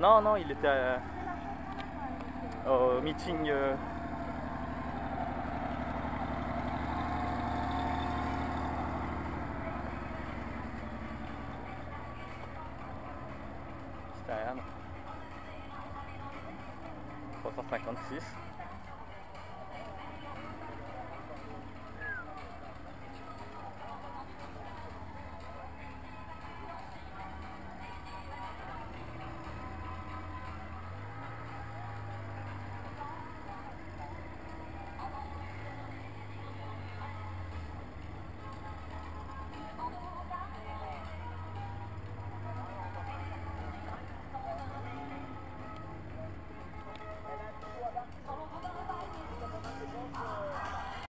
Non, non, il était à- au meeting. euh, C'était à Anne. 356.